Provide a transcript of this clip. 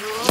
You're